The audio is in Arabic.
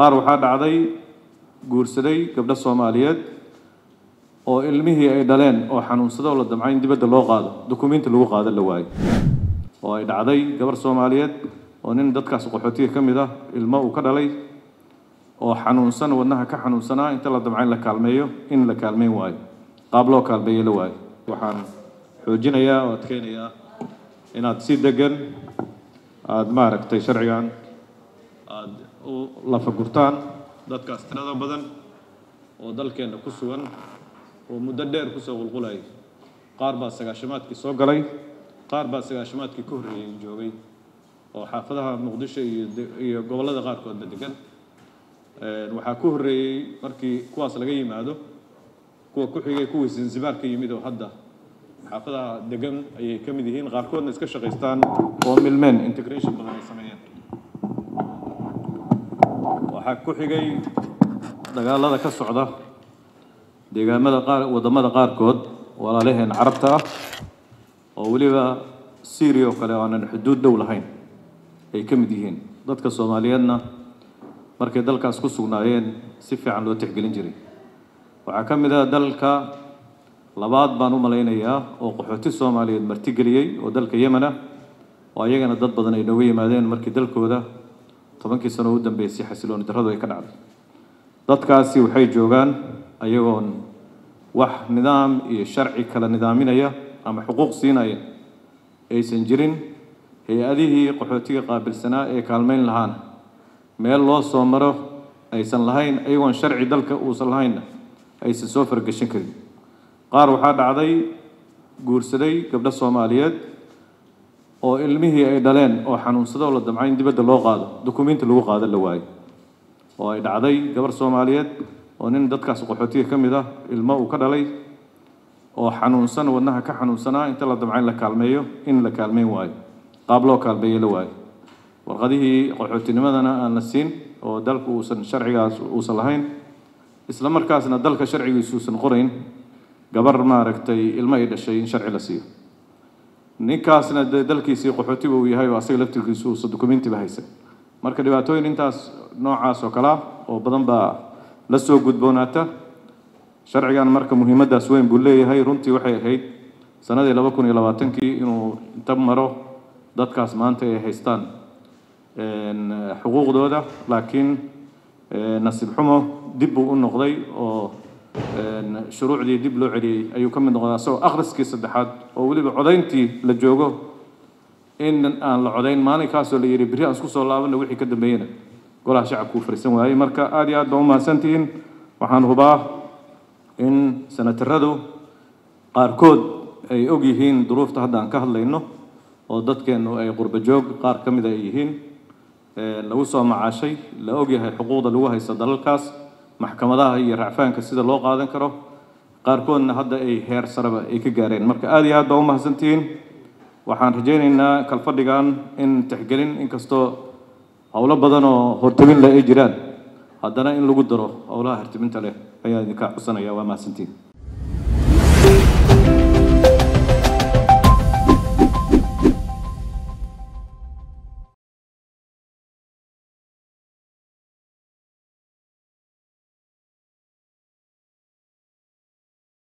qaar waxaa dhacday guursaday gabdho soomaaliyeed oo ilmihii ay dhaleen oo xanuunsada oo la damcay in dibadda loo qaado dukumiinti lagu qaado la waayo oo ay dhacday gabar soomaaliyeed oo nin dadkaas qaxootiga ka mid ah ilmo uu ka dhalay oo xanuunsan wadnaha ka xanuunsanaa inta la damca in la kaalmeeyo in la kaalmeyn waayo qaab loo kaalmeeyo la waayo waxaan xoojinayaa oo adkeynayaa inaad si degan aada maaragtay sharcigan dalkeenna ku sugan oo muddo dheer kusoo qulqulayay qaar baa sagaashamaadkii soo galay qaar baa sagaashamaadkii ka horreeyey joogay oo xaafadaha muqdisho iyo iyo gobollada qaarkoodba degan waxaa ku horreeyey markii kuwaas laga yimaado kuwa ku xigay kuwii zanzibaar ka yimid oo hadda xaafadaha degan ayay ka mid yihiin qaarkoodna iska shaqaystaan oo milmeen integration badan ay sameeyeen waxaa ku xigay dagaalada ka socda deegaamada qaar waddamada qaarkood walaalaheen carabta ah oo weliba syria oo kale aanan xuduud dhow lahayn ay ka mid yihiin dadka soomaaliyeedna markay dalkaas ku sugnaayeen si fiican loo tixgelin jiray waxaa ka mid ah dalka labaad baan u malaynayaa oo qaxooti soomaaliyeed martigeliyey oo dalka yemen ah oo ayagana dad badan ay nooga yimaadeen markii dalkooda tobankii sano u dambeysay xasilooni darradu ay ka dhacday dadkaasi waxay joogaan ayagoon wax nidaam iyo sharci kala nidaaminaya ama xuquuq siinaya aysan jirin hay-adihii qaxootiga qaabilsanaa ee kaalmeyn lahaana meel loo soo maro aysan lahayn ayagoon sharci dalka uusan lahaynna aysan soo fargeshan karin qaar waxaa dhacday guursaday gabdho soomaaliyeed oo ilmihii ay dhaleen oo xanuunsada oo la damcay in dibadda loo qaado dukumiinti lagu qaado la waayo oo ay dhacday gabar soomaaliyeed oo nin dadkaas qaxootiga ka mid ah ilmo uu ka dhalay oo xanuunsan wadnaha ka xanuunsanaa inta la damca in la kaalmeeyo in la kaalmeyn waayo qaab loo kaalmeeyo la waayo warqadihii qaxootinimadana aan la siin oo dalku uusan sharcigaas uusan lahayn isla markaasna dalka sharcigiisu uusan qorayn gabar maaragtay ilmo ay dhashay in sharci la siiyo نكاسنا دل كيس قحطي ووي هاي واسيل لفت الكيس وصدقومين تبه هيسه مرك دواتوين انت نوع عاس وكلا وبدن بقى لسه وجود بوناته شرعي عن مرك مهمة ده سوين بقول هاي رنتي وحي هاي سنة دي لبكون يلا كي إنه تب مرة دت كاس ما أنت هيستان إن حقوق دولة لكن نصيب حمو دبوا النقضي شروعدي دب لو علي أيو كم من غناصة أخرس كيس الدحات أو ولي بعدينتي للجوجو إن أنا العدين ماني كاسو اللي يري بريان سكوس الله ولا وحي كده بينه قول شعب كفر سمو أي مركا أدي أدوم ما سنتين. وحن غبا إن سنة الردو قاركود أي أوجيهين ظروف تهدان كهل لينه وضد كأنه أي قرب جوج قار كم ذا يهين لو صار مع شيء لأوجيه حقوق اللي هو هيصدر الكاس qaadan karo qaarkoodna hadda ay heer sareba ay ka gaareen marka aad iyo aad baa u mahadsantihiin waxaan rajaynaynaa kalfadhigan in tixgelin inkastoo howlo badan oo hortabin leh ay jiraan haddana in lagu daro howlaha hartiminta leh ayaan idinka codsanaya waa mahadsantihiin